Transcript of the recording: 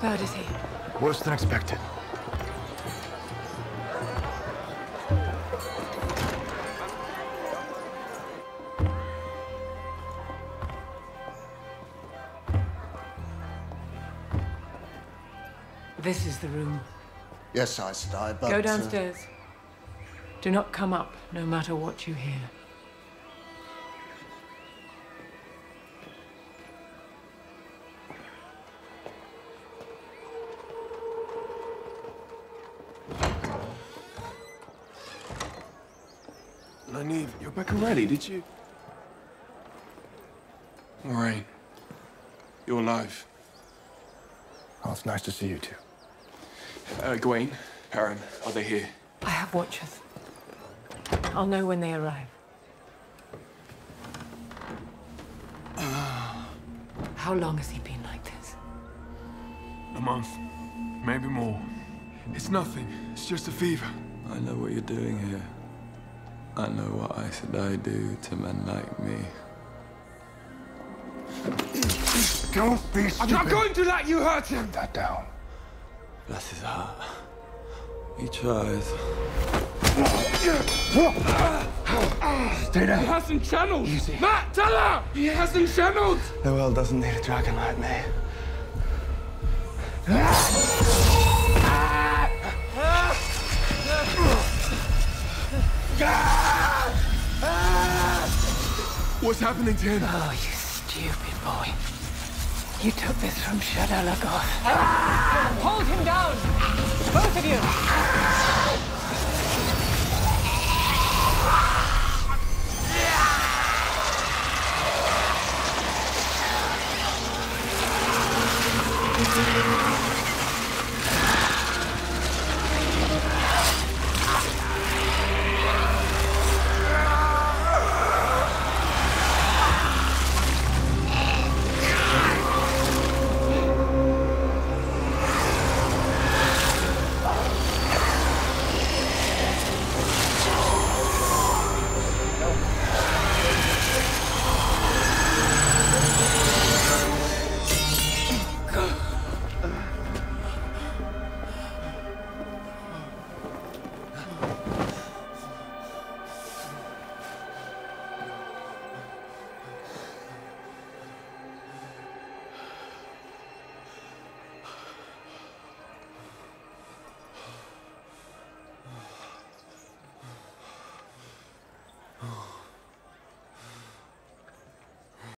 bad is he? Worse than expected. This is the room. Yes, I said I, but... Go uh, downstairs. Do not come up, no matter what you hear. Nynaeve, you're back already, did you? Moiraine, you're alive. Well, it's nice to see you two. Uh, Egwene, Perrin, are they here? I have watchers. I'll know when they arrive. How long has he been like this? A month, maybe more. It's nothing. It's just a fever. I know what you're doing here. I know what I said I do to men like me. Don't be stupid. I'm not going to let you hurt him! Put that down. Bless his heart. He tries. Stay down. He hasn't channeled! Mat, tell her! He hasn't channeled! The world doesn't need a dragon like me. What's happening to him? Oh, you stupid boy. You took this from Shadar Logoth. Ah! Hold him down! Both of you! Ah!